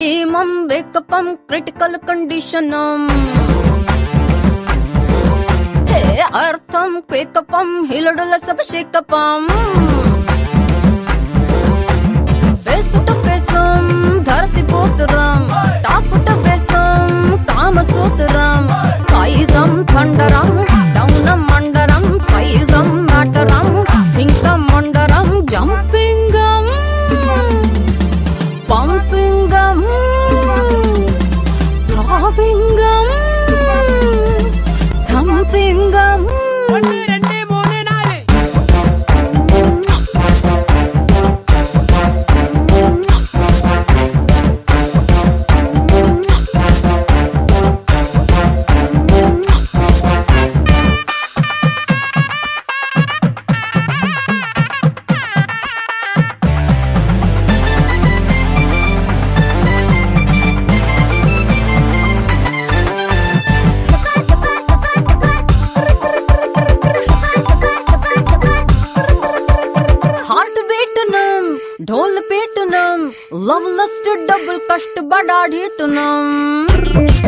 Um condition um Hey earthum quake up um हिलडुला सब um throbbing um ढोल पीटनम love lust double कष्ट बड़ा ढीटनम